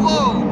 Whoa!